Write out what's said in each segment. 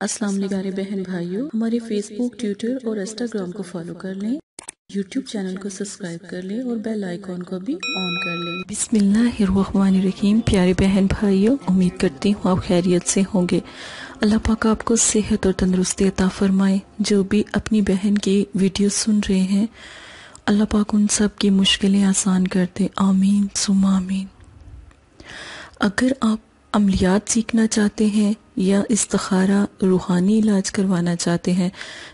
अस्सलाम प्यारे बहन भाइयों। हमारे फेसबुक ट्विटर और इंस्टाग्राम को फॉलो कर लें। यूट्यूब चैनल को सब्सक्राइब कर लें और बेल आइकॉन को भी ऑन कर लें। बिस्मिल्लाहिर्रहमानिर्रहीम। प्यारे बहन भाइयों, उम्मीद करती हूँ आप खैरियत से होंगे। अल्लाह पाक आपको सेहत और तंदरुस्ती अता फरमाए। जो भी अपनी बहन की वीडियो सुन रहे हैं, अल्लाह पाक उन सब की मुश्किलें आसान कर दे। आमीन सुम आमीन। अगर आप अमलियात सीखना चाहते हैं या इस्तखारा रूहानी इलाज करवाना चाहते हैं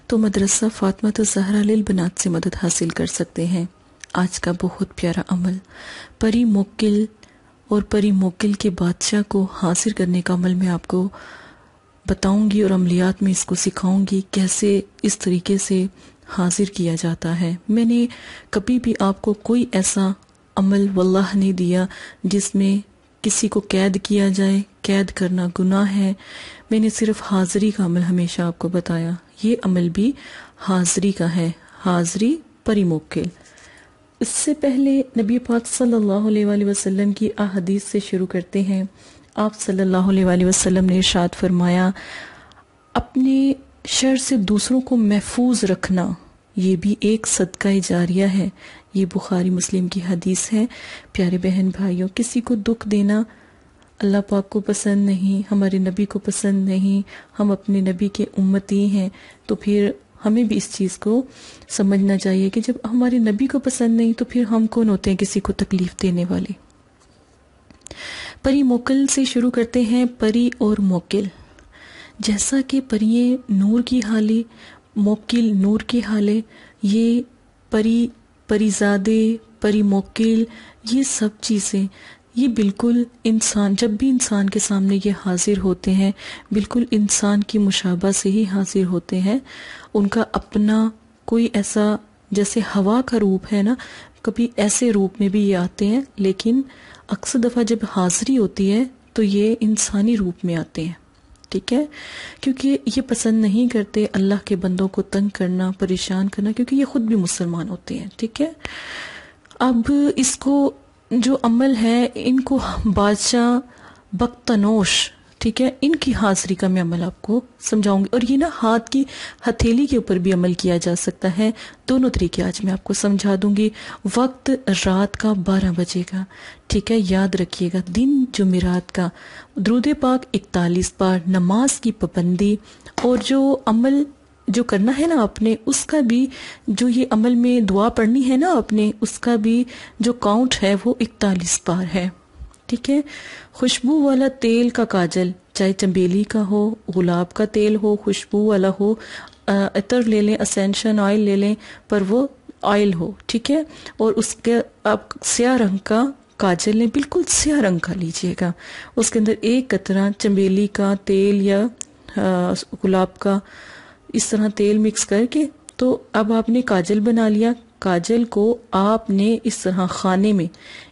तो मदरसा फातमा तो जहरा बनात से मदद हासिल कर सकते हैं। आज का बहुत प्यारा अमल। परी मोकिल और परी मोकिल के बादशाह को हासिल करने का अमल मैं आपको बताऊँगी और अमलियात में इसको सिखाऊँगी कैसे इस तरीके से हाजिर किया जाता है। मैंने कभी भी आपको कोई ऐसा अमल वल्लाह नहीं दिया जिसमें किसी को कैद किया जाए, कैद करना गुनाह है। मैंने सिर्फ़ हाजिरी का अमल हमेशा आपको बताया। ये अमल भी हाजिरी का है। हाजिरी परिमोकिल इससे पहले नबी पाक सल्लल्लाहु अलैहि वसल्लम की अहदीस से शुरू करते हैं। आप सल्लल्लाहु अलैहि वसल्लम ने इरशाद फरमाया, अपने शर से दूसरों को महफूज रखना ये भी एक सदका जारिया है। ये बुखारी मुस्लिम की हदीस है। प्यारे बहन भाइयों, किसी को दुख देना अल्लाह पाक को पसंद नहीं, हमारे नबी को पसंद नहीं, हम अपने नबी के उम्मती हैं तो फिर हमें भी इस चीज़ को समझना चाहिए कि जब हमारे नबी को पसंद नहीं तो फिर हम कौन होते हैं किसी को तकलीफ़ देने वाले? परी मोकल से शुरू करते हैं, परी और मोकिल। जैसा कि परिये नूर की हाले मोकिल नूर की हाले, ये परी, परिजादे परी मोकिल ये सब चीज़ें, ये बिल्कुल इंसान, जब भी इंसान के सामने ये हाजिर होते हैं, बिल्कुल इंसान की मुशाबा से ही हाजिर होते हैं, उनका अपना कोई ऐसा, जैसे हवा का रूप है ना, कभी ऐसे रूप में भी ये आते हैं, लेकिन अक्सर दफ़ा जब हाजिरी होती है तो ये इंसानी रूप में आते हैं। ठीक है? क्योंकि ये पसंद नहीं करते अल्लाह के बंदों को तंग करना, परेशान करना, क्योंकि ये खुद भी मुसलमान होते हैं, ठीक है? अब इसको जो अमल है, इनको बादशाह बख्तनोश ठीक है? इनकी हाजिरी का मैं अमल आपको समझाऊँगी। और ये ना हाथ की हथेली के ऊपर भी अमल किया जा सकता है। दोनों तरीके आज मैं आपको समझा दूँगी। वक्त रात का बारह बजे का ठीक है? याद रखिएगा, दिन जुमेरात का। द्रुद पाक इकतालीस बार नमाज़ की पाबंदी। और जो अमल जो करना है ना आपने, उसका भी जो ये अमल में दुआ पढ़नी है ना आपने, उसका भी जो काउंट है वो इकतालीस बार है। ठीक है? खुशबू वाला तेल का काजल, चाहे चंबेली का हो, गुलाब का तेल हो, खुशबू वाला हो अतर ले लें असेंशन ऑयल ले लें, पर वो ऑयल हो, ठीक है? और उसके, आप स्या रंग का काजल लें, बिल्कुल स्या रंग का लीजिएगा। उसके अंदर एक कतरा चंबेली का तेल या गुलाब का इस तरह तेल मिक्स करके तो अब आपने काजल बना लिया। काजल को आपने इस तरह खाने में,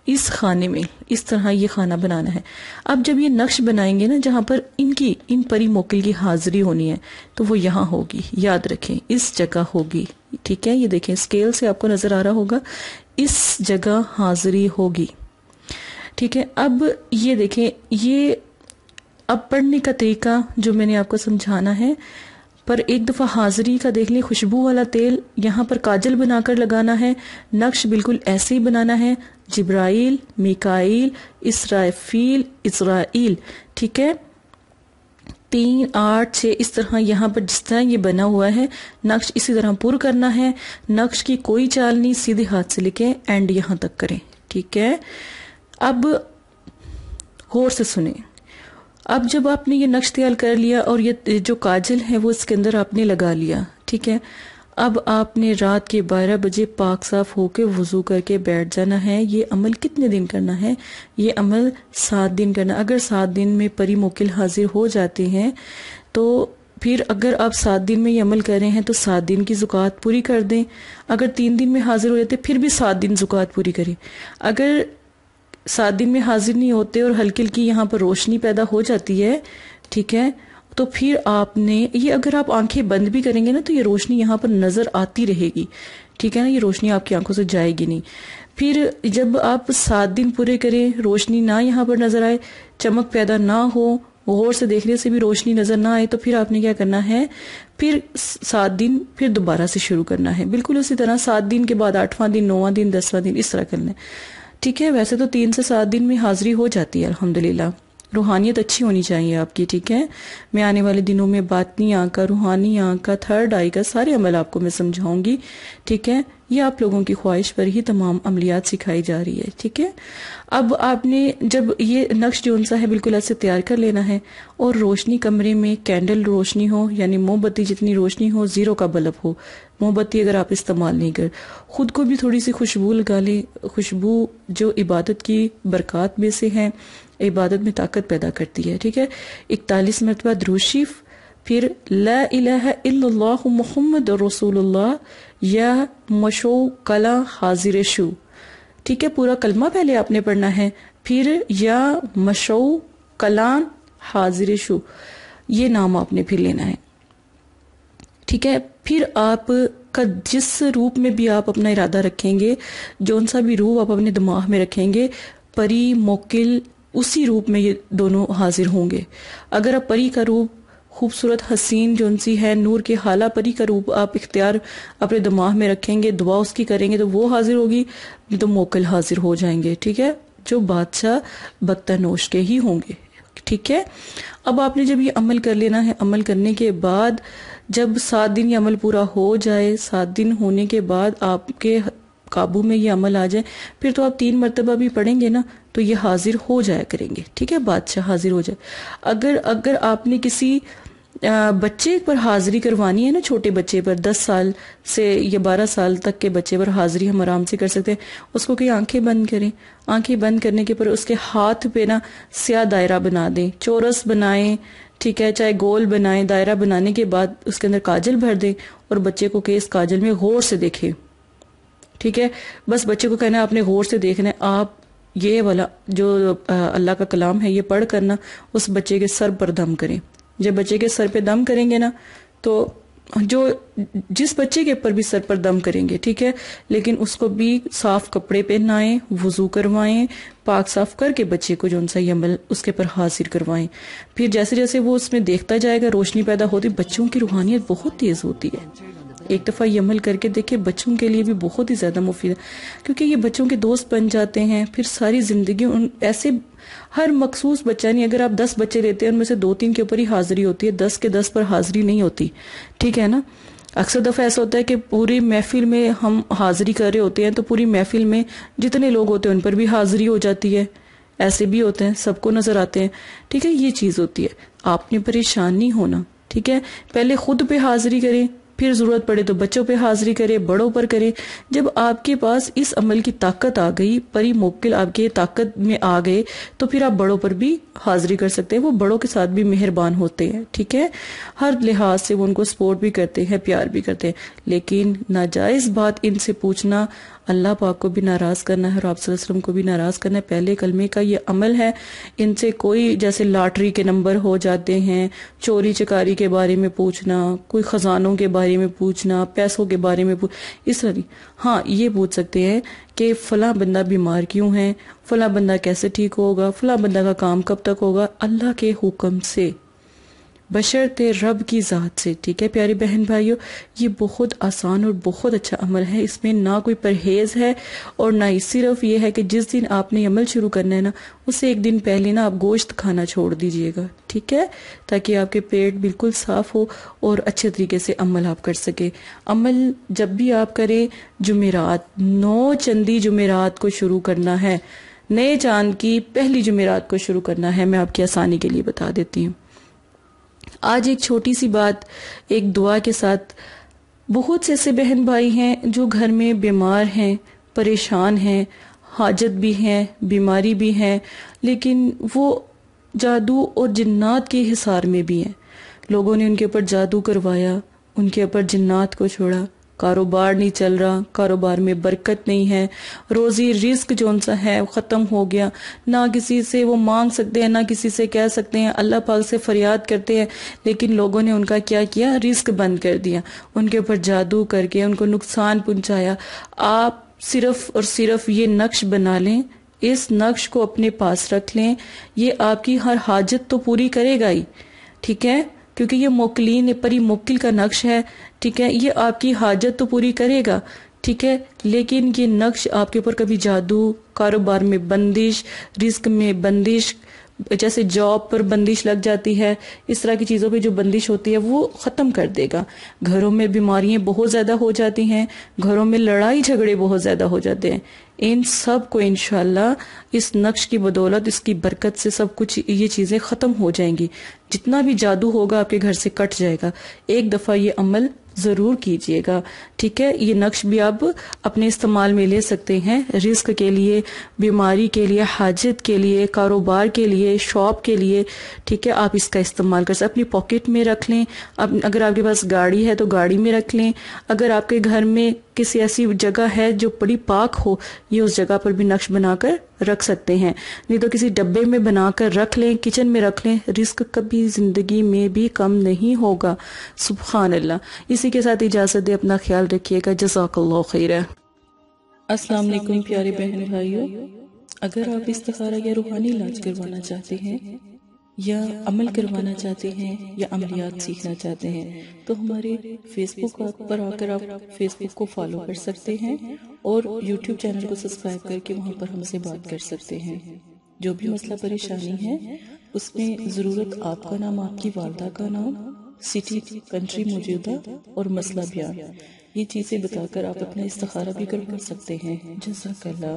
इस खाने में, इस तरह ये खाना बनाना है। अब जब ये नक्श बनाएँगे ना, जहाँ पर इनकी, इन परी मोकिल की हाजिरी होनी है तो वो यहाँ होगी। याद रखें, इस जगह होगी। ठीक है? ये देखें स्केल से आपको नज़र आ रहा होगा, इस जगह हाजिरी होगी। ठीक है? अब ये देखें, ये अब पढ़ने का तरीका जो मैंने आपको समझाना है पर एक दफ़ा हाजिरी का देख लें, खुशबू वाला तेल यहाँ पर काजल बनाकर लगाना है, नक्श बिल्कुल ऐसे ही बनाना है, जिब्राइल, मिकाइल इसराफील इसराइल, ठीक है? तीन, आठ छः इस तरह यहाँ पर जिस तरह ये बना हुआ है, नक्श इसी तरह पुर करना है, नक्श की कोई चाल नहीं, सीधे हाथ से लिखे, एंड यहाँ तक करें, ठीक है? अब गौर से सुने। अब जब आपने ये नक्श तैयार कर लिया और ये जो काजल है, वो इसके अंदर आपने लगा लिया, ठीक है? अब आपने रात के 12 बजे पाक साफ़ होके वज़ू करके बैठ जाना है। ये अमल कितने दिन करना है? ये अमल सात दिन करना। अगर सात दिन में परी मोकिल हाजिर हो जाते हैं तो फिर अगर आप सात दिन में ये अमल कर रहे हैं तो सात दिन की जुकात पूरी कर दें। अगर तीन दिन में हाजिर हो जाते, फिर भी सात दिन जुकात पूरी करें। अगर सात दिन में हाजिर नहीं होते और हल्की हल्की यहाँ पर रोशनी पैदा हो जाती है, ठीक है? तो फिर आपने, ये अगर आप आँखें बंद भी करेंगे ना तो ये रोशनी यहाँ पर नज़र आती रहेगी, ठीक है ना? ये रोशनी आपकी आँखों से जाएगी नहीं। फिर जब आप सात दिन पूरे करें, रोशनी ना यहाँ पर नज़र आए, चमक पैदा ना हो, गौर से देखने से भी रोशनी नज़र ना आए तो फिर आपने क्या करना है? फिर सात दिन फिर दोबारा से शुरू करना है। बिल्कुल उसी तरह सात दिन के बाद आठवां दिन, नौवा दिन, दसवां दिन, इस तरह करना है। ठीक है, वैसे तो तीन से सात दिन में हाजिरी हो जाती है, अल्हम्दुलिल्लाह। रूहानियत अच्छी होनी चाहिए आपकी, ठीक है? मैं आने वाले दिनों में बातनी आँख का रूहानी आँख का थर्ड आई का सारे अमल आपको मैं समझाऊँगी, ठीक है? ये आप लोगों की ख्वाहिश पर ही तमाम अमलियात सिखाई जा रही है, ठीक है? अब आपने जब ये नक्श जो है बिल्कुल ऐसे तैयार कर लेना है और रोशनी कमरे में कैंडल रोशनी हो, यानी मोमबत्ती जितनी रोशनी हो, ज़ीरो का बल्ब हो, मोमबत्ती अगर आप इस्तेमाल नहीं कर, खुद को भी थोड़ी सी खुशबू लगा लें, खुशबू जो इबादत की बरकत में से है, इबादत में ताकत पैदा करती है, ठीक है? इकतालीस मरतबा द्रूशीफ फिर, ला इलाहा मुहम्मद रसूलुल्लाह या मशो कला हाजिर शु ठीक है, पूरा कलमा पहले आपने पढ़ना है। फिर, या मशो कलान हाजिर शु ये नाम आपने फिर लेना है। ठीक है, फिर आप का जिस रूप में भी आप अपना इरादा रखेंगे, जौन सा भी रूप आप अपने दिमाग में रखेंगे, परी मोकिल उसी रूप में ये दोनों हाजिर होंगे। अगर आप परी का रूप खूबसूरत हसीन जो सी है, नूर के हाला परी का रूप आप इख्तियार अपने दिमाग में रखेंगे, दुआ उसकी करेंगे तो वो हाजिर होगी तो मोकल हाजिर हो जाएँगे, ठीक है? जो बादशाह बदतनोश के ही होंगे, ठीक है? अब आपने जब ये अमल कर लेना है, अमल करने के बाद, जब सात दिन ये अमल पूरा हो जाए, सात दिन होने के बाद आपके काबू में ये अमल आ जाए। फिर तो आप तीन मरतबा भी पढ़ेंगे ना तो ये हाजिर हो जाया करेंगे। ठीक है? बादशाह हाजिर हो जाए। अगर अगर आपने किसी बच्चे पर हाजिरी करवानी है ना, छोटे बच्चे पर, दस साल से या बारह साल तक के बच्चे पर हाजिरी हम आराम से कर सकते हैं, उसको कहीं आँखें बंद करें। आँखें बंद करने के पर उसके हाथ पे ना स्या दायरा बना दें। चोरस बनाएँ, ठीक है? चाहे गोल बनाएँ, दायरा बनाने के बाद उसके अंदर काजल भर दें और बच्चे को के इस काजल में गौर से देखें। ठीक है? बस बच्चे को कहना है, आपने गौर से देखना है, आप ये वाला जो अल्लाह का कलाम है, ये पढ़ करना, उस बच्चे के सर पर दम करें। जब बच्चे के सर पे दम करेंगे ना तो जो, जिस बच्चे के ऊपर भी सर पर दम करेंगे, ठीक है? लेकिन उसको भी साफ़ कपड़े पहनाएँ, वज़ू करवाएँ, पाक साफ़ करके बच्चे को जो सा अमल उसके पर हाजिर करवाएँ। फिर जैसे जैसे वो उसमें देखता जाएगा, रोशनी पैदा होती, बच्चों की रूहानियत बहुत तेज होती है। एक दफ़ा ये अमल करके देखे बच्चों के लिए भी बहुत ही ज़्यादा मुफीद है। क्योंकि ये बच्चों के दोस्त बन जाते हैं, फिर सारी ज़िंदगी उन, ऐसे हर मखसूस बच्चा नहीं अगर आप दस बच्चे लेते हैं, उनमें से दो तीन के ऊपर ही हाजिरी होती है, दस के दस पर हाजिरी नहीं होती। ठीक है ना? अक्सर दफ़ा ऐसा होता है कि पूरी महफिल में हम हाजिरी कर रहे होते हैं तो पूरी महफिल में जितने लोग होते हैं, उन पर भी हाजिरी हो जाती है। ऐसे भी होते हैं, सबको नज़र आते हैं। ठीक है, ये चीज़ होती है। आपने परेशान नहीं होना। ठीक है? पहले खुद पे हाजिरी करें। फिर ज़रूरत पड़े तो बच्चों पे हाजिरी करे, बड़ों पर करे। जब आपके पास इस अमल की ताकत आ गई, परी मोकिल आपके ताकत में आ गए तो फिर आप बड़ों पर भी हाजिरी कर सकते हैं। वो बड़ों के साथ भी मेहरबान होते हैं, ठीक है? हर लिहाज से वो उनको सपोर्ट भी करते हैं, प्यार भी करते हैं। लेकिन नाजायज बात इनसे पूछना अल्लाह पाक को भी नाराज़ करना है और आप वसल्लम को भी नाराज़ करना है। पहले कलमे का ये अमल है, इनसे कोई जैसे लॉटरी के नंबर हो जाते हैं, चोरी चकारी के बारे में पूछना, कोई खजानों के बारे में पूछना, पैसों के बारे में पूछ, इस तरह हाँ ये पूछ सकते हैं कि फला बंदा बीमार क्यों है, फला बंदा कैसे ठीक होगा, फला बंदा का काम कब तक होगा? अल्लाह के हुक्म से। बशरते रब की ज़ात से, ठीक है प्यारी बहन भाइयों? ये बहुत आसान और बहुत अच्छा अमल है। इसमें ना कोई परहेज़ है और ना ही सिर्फ़ ये है कि जिस दिन आपने अमल शुरू करना है ना उससे एक दिन पहले ना आप गोश्त खाना छोड़ दीजिएगा, ठीक है? ताकि आपके पेट बिल्कुल साफ़ हो और अच्छे तरीके से अमल आप कर सके। अमल जब भी आप करें, जुमेरात, नौ चंदी जुमेरात को शुरू करना है। नए चाँद की पहली जुमेरात को शुरू करना है। मैं आपकी आसानी के लिए बता देती हूँ। आज एक छोटी सी बात, एक दुआ के साथ। बहुत से ऐसे बहन भाई हैं जो घर में बीमार हैं, परेशान हैं, हाजत भी हैं, बीमारी भी हैं, लेकिन वो जादू और जिन्नात के हिसार में भी हैं। लोगों ने उनके ऊपर जादू करवाया, उनके ऊपर जिन्नात को छोड़ा। कारोबार नहीं चल रहा, कारोबार में बरकत नहीं है। रोजी रिस्क जो सा है ख़त्म हो गया। ना किसी से वो मांग सकते हैं, ना किसी से कह सकते हैं। अल्लाह पाक से फरियाद करते हैं, लेकिन लोगों ने उनका क्या किया? रिस्क बंद कर दिया। उनके ऊपर जादू करके, उनको नुकसान पहुँचाया। आप सिर्फ़ और सिर्फ़ ये नक्श बना लें, इस नक्श को अपने पास रख लें। ये आपकी हर हाजत तो पूरी करेगा ही। ठीक है? क्योंकि ये मोकलीन परी मोकिल का नक्श है, ठीक है? ये आपकी हाजत तो पूरी करेगा, ठीक है? लेकिन ये नक्श आपके ऊपर कभी जादू, कारोबार में बंदिश, रिस्क में बंदिश, जैसे जॉब पर बंदिश लग जाती है, इस तरह की चीज़ों पे जो बंदिश होती है, वो ख़त्म कर देगा। घरों में बीमारियाँ बहुत ज़्यादा हो जाती हैं, घरों में लड़ाई झगड़े बहुत ज़्यादा हो जाते हैं। इन सबको इनशाला इस नक्श की बदौलत, इसकी बरकत से सब कुछ ये चीज़ें ख़त्म हो जाएँगी। जितना भी जादू होगा आपके घर से कट जाएगा। एक दफ़ा ये अमल ज़रूर कीजिएगा। ठीक है? ये नक्श भी आप अपने इस्तेमाल में ले सकते हैं। रिस्क के लिए, बीमारी के लिए, हाजत के लिए, कारोबार के लिए, शॉप के लिए। ठीक है? आप इसका इस्तेमाल कर सकते अपनी पॉकेट में रख लें। अगर आपके पास गाड़ी है तो गाड़ी में रख लें। अगर आपके घर में किसी ऐसी जगह है जो बड़ी पाक हो, ये उस जगह पर भी नक्श बनाकर रख सकते हैं। नहीं तो किसी डब्बे में बनाकर रख लें, किचन में रख लें, रिस्क कभी ज़िंदगी में भी कम नहीं होगा। सुबहान अल्लाह इसी के साथ इजाज़त दे, अपना ख्याल रखिएगा। जजाकल्ला खैर। अस्सलाम वालेकुम प्यारे बहन भाइयों। अगर आप इस्तारा या रूहानी इलाज करवाना चाहते हैं या अमल करवाना चाहते हैं या अमलियात सीखना चाहते हैं तो हमारे फेसबुक पर आकर आप फेसबुक को फॉलो कर सकते हैं और यूट्यूब चैनल को सब्सक्राइब करके वहाँ पर हमसे बात कर सकते हैं। जो भी मसला परेशानी है, उसमें ज़रूरत आपका नाम, आपकी वालदा का नाम सिटी कंट्री मौजूदा और मसला बयान ये चीज़ें बताकर आप अपना इस्तारा भी करवा सकते हैं। जैसा जजाकल्ला